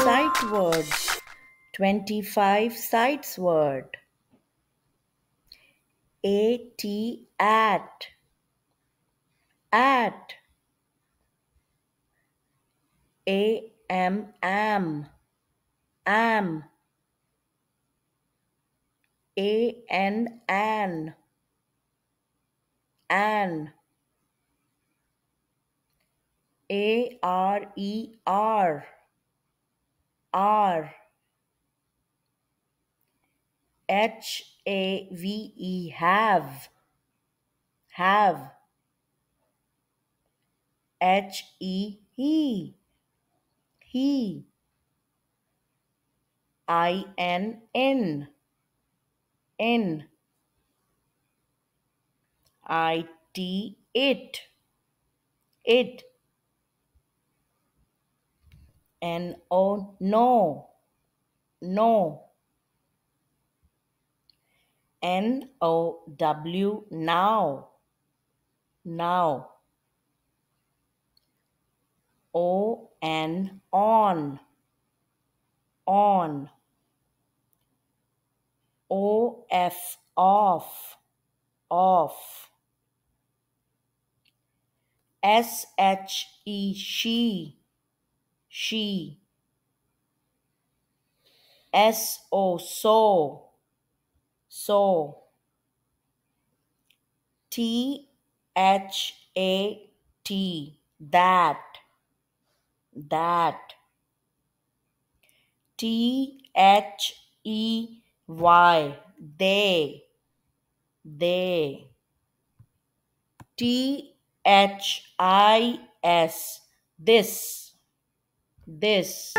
sight words. 25 sights word. At. At. At am am am. A n an an. A r e r r. H a v e have have. H e he he. I n in in i t it it n o oh, no no. N o w now now. O n on on. O f off off. S h e she she. S o so so t h a t. That. That. T H E Y. They. They. T H I S. This this.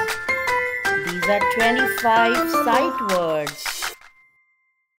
These are 25 sight words